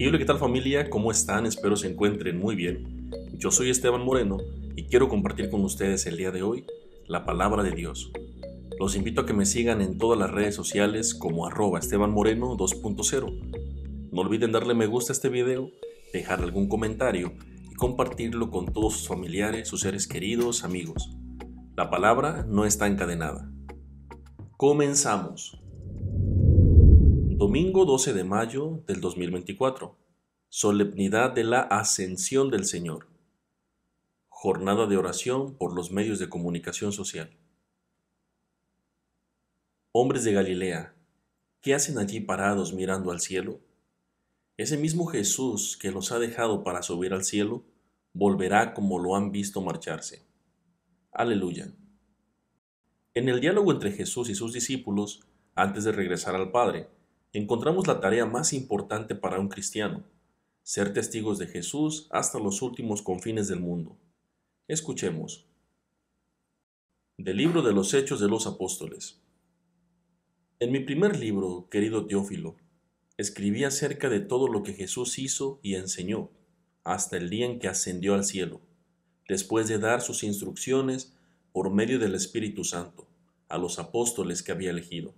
Y hola, ¿qué tal familia? ¿Cómo están? Espero se encuentren muy bien. Yo soy Esteban Moreno y quiero compartir con ustedes el día de hoy la palabra de Dios. Los invito a que me sigan en todas las redes sociales como arroba Esteban Moreno 2.0. No olviden darle me gusta a este video, dejar algún comentario y compartirlo con todos sus familiares, sus seres queridos, amigos. La palabra no está encadenada. Comenzamos. Domingo 12 de mayo del 2024. Solemnidad de la Ascensión del Señor. Jornada de oración por los medios de comunicación social. Hombres de Galilea, ¿qué hacen allí parados mirando al cielo? Ese mismo Jesús que los ha dejado para subir al cielo, volverá como lo han visto marcharse. Aleluya. En el diálogo entre Jesús y sus discípulos, antes de regresar al Padre, encontramos la tarea más importante para un cristiano, ser testigos de Jesús hasta los últimos confines del mundo. Escuchemos. Del libro de los Hechos de los Apóstoles. En mi primer libro, querido Teófilo, escribí acerca de todo lo que Jesús hizo y enseñó, hasta el día en que ascendió al cielo, después de dar sus instrucciones por medio del Espíritu Santo a los apóstoles que había elegido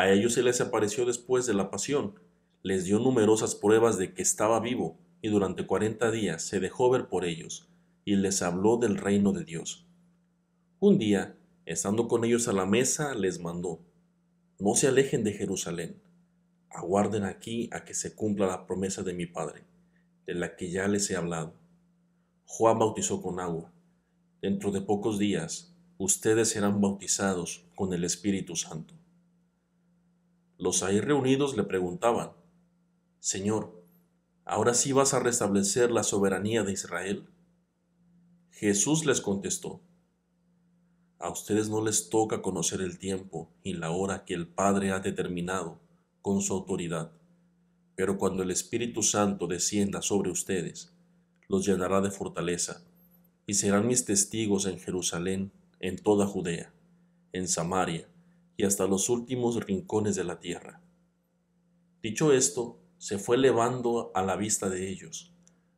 a ellos se les apareció después de la pasión, les dio numerosas pruebas de que estaba vivo, y durante cuarenta días se dejó ver por ellos, y les habló del reino de Dios. Un día, estando con ellos a la mesa, les mandó, No se alejen de Jerusalén, aguarden aquí a que se cumpla la promesa de mi Padre, de la que ya les he hablado. Juan bautizó con agua. Dentro de pocos días, ustedes serán bautizados con el Espíritu Santo. Los ahí reunidos le preguntaban, Señor, ¿ahora sí vas a restablecer la soberanía de Israel? Jesús les contestó, A ustedes no les toca conocer el tiempo y la hora que el Padre ha determinado con su autoridad, pero cuando el Espíritu Santo descienda sobre ustedes, los llenará de fortaleza, y serán mis testigos en Jerusalén, en toda Judea, en Samaria, y hasta los últimos rincones de la tierra. Dicho esto, se fue elevando a la vista de ellos,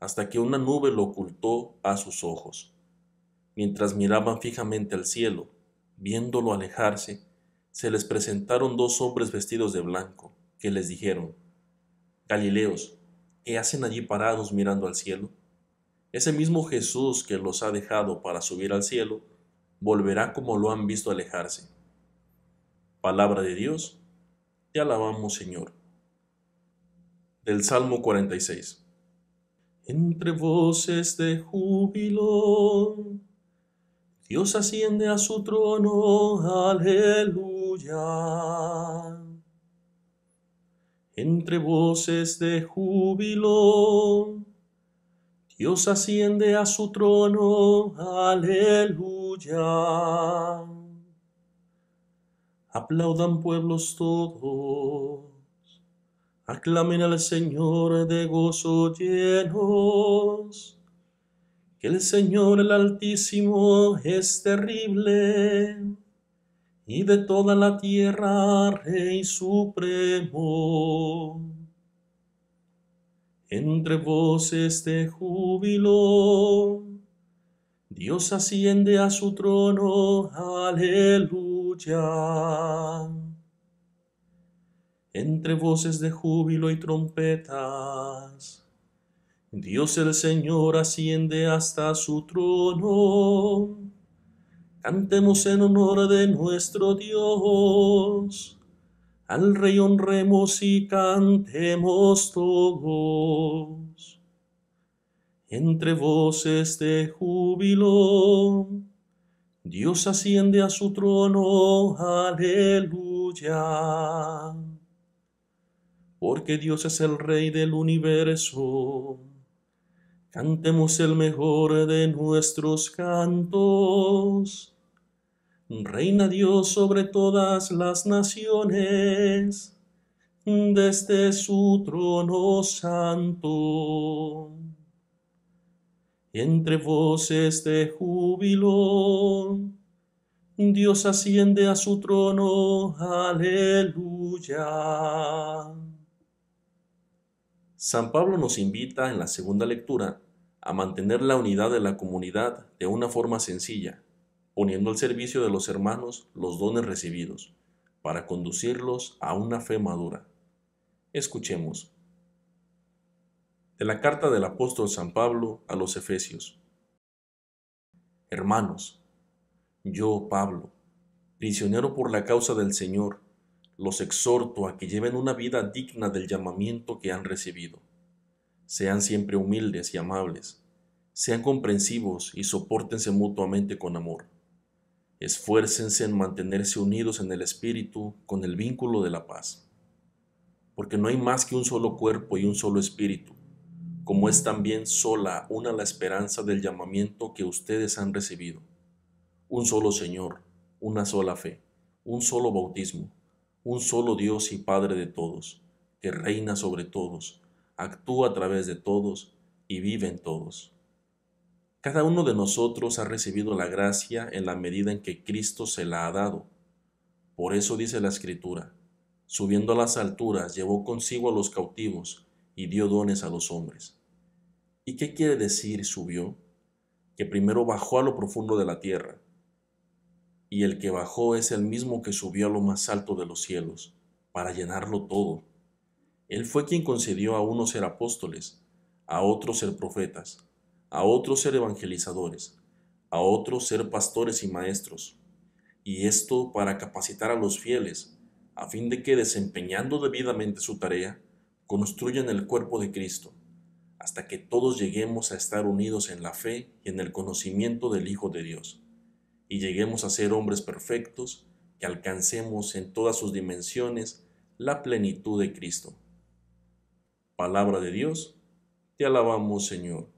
hasta que una nube lo ocultó a sus ojos. Mientras miraban fijamente al cielo, viéndolo alejarse, se les presentaron dos hombres vestidos de blanco, que les dijeron, Galileos, ¿qué hacen allí parados mirando al cielo? Ese mismo Jesús que los ha dejado para subir al cielo, volverá como lo han visto alejarse. Palabra de Dios, te alabamos Señor. Del Salmo 46. Entre voces de júbilo, Dios asciende a su trono, aleluya. Entre voces de júbilo, Dios asciende a su trono, aleluya. Aplaudan pueblos todos, aclamen al Señor de gozo llenos, que el Señor el Altísimo es terrible, y de toda la tierra Rey supremo. Entre voces de júbilo, Dios asciende a su trono, aleluya entre voces de júbilo y trompetas. Dios el Señor asciende hasta su trono. Cantemos en honor de nuestro Dios. Al Rey honremos y cantemos todos. Entre voces de júbilo Dios asciende a su trono, aleluya. Porque Dios es el Rey del universo. Cantemos el mejor de nuestros cantos. Reina Dios sobre todas las naciones, desde su trono santo entre voces de júbilo. Dios asciende a su trono, aleluya. San Pablo nos invita en la segunda lectura a mantener la unidad de la comunidad de una forma sencilla, poniendo al servicio de los hermanos los dones recibidos, para conducirlos a una fe madura. Escuchemos. De la carta del apóstol San Pablo a los Efesios. Hermanos, yo, Pablo, prisionero por la causa del Señor, los exhorto a que lleven una vida digna del llamamiento que han recibido. Sean siempre humildes y amables, sean comprensivos y soportense mutuamente con amor. Esfuércense en mantenerse unidos en el Espíritu con el vínculo de la paz. Porque no hay más que un solo cuerpo y un solo Espíritu, como es también sola una la esperanza del llamamiento que ustedes han recibido. Un solo Señor, una sola fe, un solo bautismo un solo Dios y Padre de todos, que reina sobre todos, actúa a través de todos y vive en todos. Cada uno de nosotros ha recibido la gracia en la medida en que Cristo se la ha dado. Por eso dice la Escritura, subiendo a las alturas llevó consigo a los cautivos y dio dones a los hombres. ¿Y qué quiere decir subió? Que primero bajó a lo profundo de la tierra y el que bajó es el mismo que subió a lo más alto de los cielos, para llenarlo todo. Él fue quien concedió a unos ser apóstoles, a otros ser profetas, a otros ser evangelizadores, a otros ser pastores y maestros, y esto para capacitar a los fieles, a fin de que desempeñando debidamente su tarea, construyan el cuerpo de Cristo, hasta que todos lleguemos a estar unidos en la fe y en el conocimiento del Hijo de Dios y lleguemos a ser hombres perfectos, que alcancemos en todas sus dimensiones la plenitud de Cristo. Palabra de Dios, te alabamos Señor.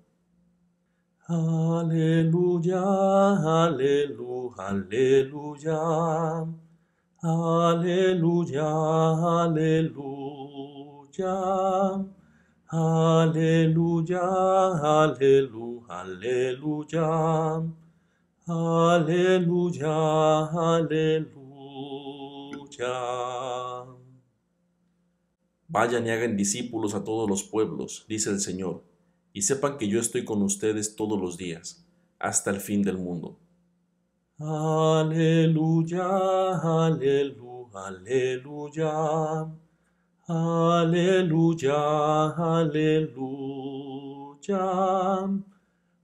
Aleluya, aleluya, aleluya. Aleluya, aleluya. Aleluya, aleluya, aleluya. Aleluya, aleluya. Vayan y hagan discípulos a todos los pueblos, dice el Señor, y sepan que yo estoy con ustedes todos los días, hasta el fin del mundo. Aleluya, aleluya, aleluya. Aleluya, aleluya.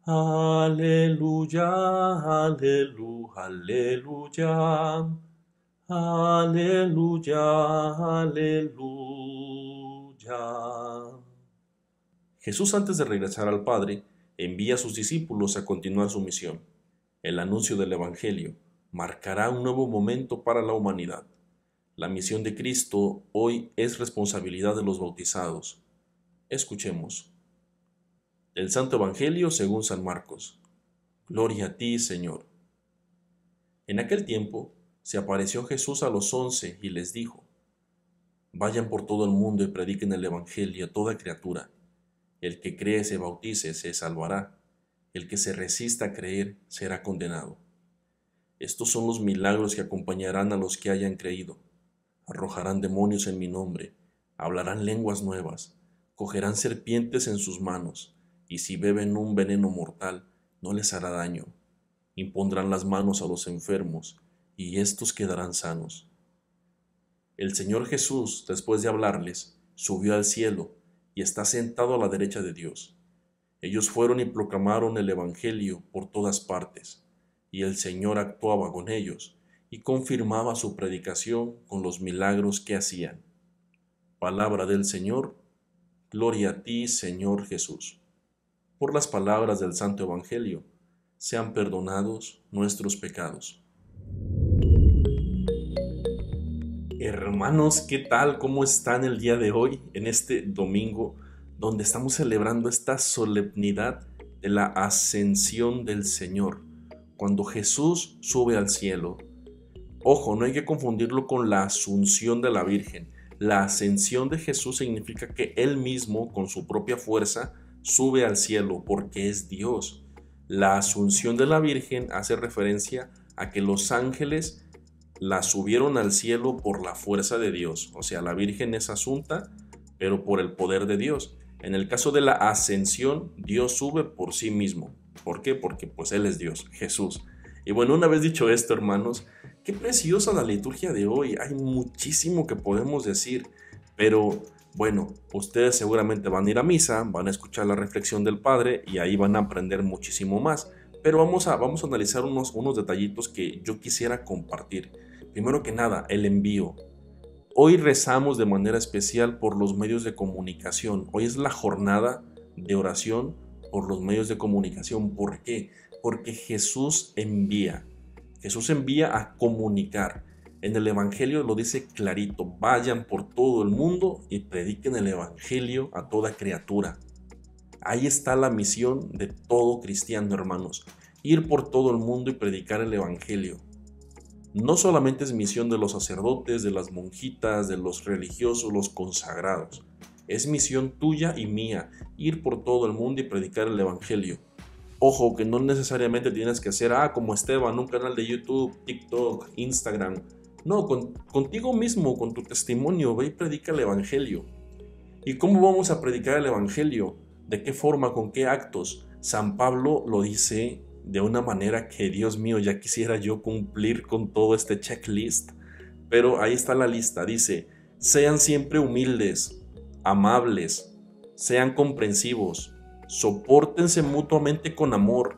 Aleluya, aleluya, aleluya. Aleluya, aleluya. Jesús antes de regresar al Padre envía a sus discípulos a continuar su misión. El anuncio del Evangelio marcará un nuevo momento para la humanidad. La misión de Cristo hoy es responsabilidad de los bautizados. Escuchemos. El Santo Evangelio según San Marcos. Gloria a ti, Señor. En aquel tiempo se apareció Jesús a los once y les dijo, Vayan por todo el mundo y prediquen el Evangelio a toda criatura. El que cree se bautice se salvará, el que se resista a creer será condenado. Estos son los milagros que acompañarán a los que hayan creído. Arrojarán demonios en mi nombre, hablarán lenguas nuevas, cogerán serpientes en sus manos y si beben un veneno mortal, no les hará daño. Impondrán las manos a los enfermos, y éstos quedarán sanos. El Señor Jesús, después de hablarles, subió al cielo y está sentado a la derecha de Dios. Ellos fueron y proclamaron el Evangelio por todas partes, y el Señor actuaba con ellos y confirmaba su predicación con los milagros que hacían. Palabra del Señor, gloria a ti, Señor Jesús por las palabras del Santo Evangelio, sean perdonados nuestros pecados. Hermanos, ¿qué tal? ¿Cómo están el día de hoy, en este domingo, donde estamos celebrando esta solemnidad de la ascensión del Señor, cuando Jesús sube al cielo? Ojo, no hay que confundirlo con la asunción de la Virgen. La ascensión de Jesús significa que Él mismo, con su propia fuerza, sube al cielo porque es Dios. La asunción de la Virgen hace referencia a que los ángeles la subieron al cielo por la fuerza de Dios. O sea, la Virgen es asunta, pero por el poder de Dios. En el caso de la ascensión, Dios sube por sí mismo. ¿Por qué? Porque pues Él es Dios, Jesús. Y bueno, una vez dicho esto, hermanos, qué preciosa la liturgia de hoy. Hay muchísimo que podemos decir, pero bueno, ustedes seguramente van a ir a misa, van a escuchar la reflexión del Padre y ahí van a aprender muchísimo más. Pero vamos a, vamos a analizar unos, unos detallitos que yo quisiera compartir. Primero que nada, el envío. Hoy rezamos de manera especial por los medios de comunicación. Hoy es la jornada de oración por los medios de comunicación. ¿Por qué? Porque Jesús envía. Jesús envía a comunicar. En el Evangelio lo dice clarito, vayan por todo el mundo y prediquen el Evangelio a toda criatura. Ahí está la misión de todo cristiano, hermanos. Ir por todo el mundo y predicar el Evangelio no solamente es misión de los sacerdotes, de las monjitas, de los religiosos, los consagrados. Es misión tuya y mía ir por todo el mundo y predicar el Evangelio. Ojo, que no necesariamente tienes que hacer, ah, como Esteban, un canal de YouTube, TikTok, Instagram. No, contigo mismo, con tu testimonio, ve y predica el Evangelio. ¿Y cómo vamos a predicar el Evangelio? ¿De qué forma? ¿Con qué actos? San Pablo lo dice de una manera que, Dios mío, ya quisiera yo cumplir con todo este checklist. Pero ahí está la lista. Dice, sean siempre humildes, amables, sean comprensivos, soportense mutuamente con amor,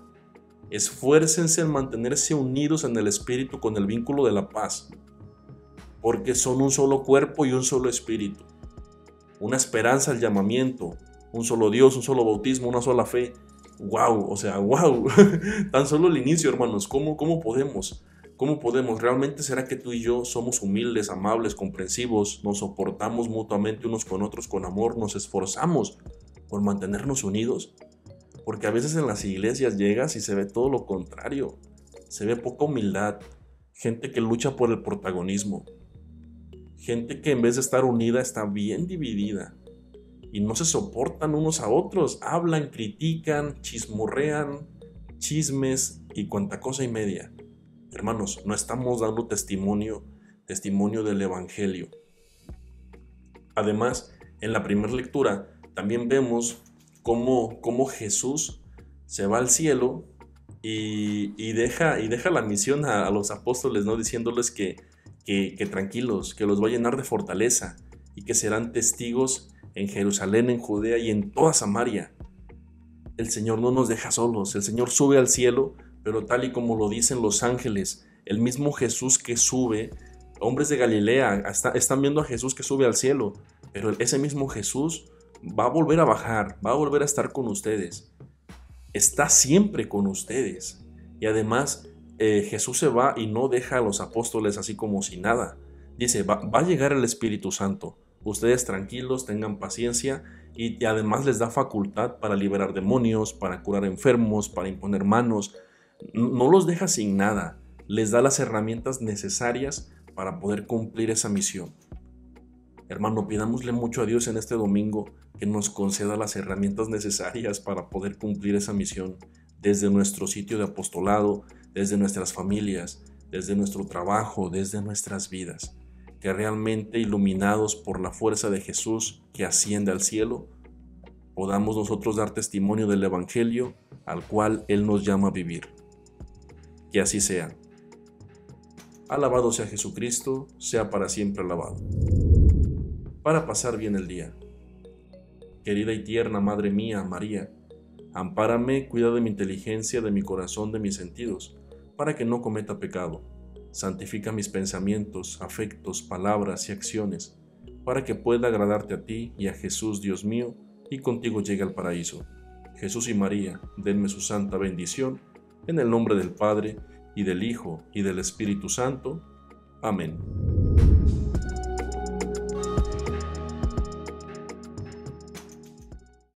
esfuércense en mantenerse unidos en el espíritu con el vínculo de la paz, porque son un solo cuerpo y un solo espíritu, una esperanza al llamamiento, un solo Dios, un solo bautismo, una sola fe, wow, o sea, wow, tan solo el inicio, hermanos, ¿cómo, cómo podemos? ¿Cómo podemos? ¿Realmente será que tú y yo somos humildes, amables, comprensivos, nos soportamos mutuamente unos con otros con amor, nos esforzamos por mantenernos unidos? Porque a veces en las iglesias llegas y se ve todo lo contrario. Se ve poca humildad, gente que lucha por el protagonismo, gente que en vez de estar unida está bien dividida, y no se soportan unos a otros, hablan, critican, chismorrean, chismes y cuanta cosa y media. Hermanos, no estamos dando testimonio, testimonio del Evangelio. Además, en la primera lectura también vemos cómo, cómo Jesús se va al cielo y, deja, y deja la misión a, los apóstoles, ¿no? diciéndoles que, que tranquilos, que los va a llenar de fortaleza y que serán testigos en Jerusalén, en Judea y en toda Samaria. El Señor no nos deja solos, el Señor sube al cielo, pero tal y como lo dicen los ángeles, el mismo Jesús que sube, hombres de Galilea están viendo a Jesús que sube al cielo, pero ese mismo Jesús va a volver a bajar, va a volver a estar con ustedes. Está siempre con ustedes. Y además eh, Jesús se va y no deja a los apóstoles así como si nada. Dice, va a llegar el Espíritu Santo Ustedes tranquilos, tengan paciencia y, además les da facultad para liberar demonios, para curar enfermos, para imponer manos. No los deja sin nada, les da las herramientas necesarias para poder cumplir esa misión. Hermano, pidámosle mucho a Dios en este domingo que nos conceda las herramientas necesarias para poder cumplir esa misión desde nuestro sitio de apostolado, desde nuestras familias, desde nuestro trabajo, desde nuestras vidas que realmente iluminados por la fuerza de Jesús que asciende al cielo, podamos nosotros dar testimonio del Evangelio al cual Él nos llama a vivir. Que así sea. Alabado sea Jesucristo, sea para siempre alabado. Para pasar bien el día. Querida y tierna Madre mía, María, ampárame, cuida de mi inteligencia, de mi corazón, de mis sentidos, para que no cometa pecado santifica mis pensamientos, afectos, palabras y acciones, para que pueda agradarte a ti y a Jesús, Dios mío, y contigo llegue al paraíso. Jesús y María, denme su santa bendición, en el nombre del Padre, y del Hijo, y del Espíritu Santo. Amén.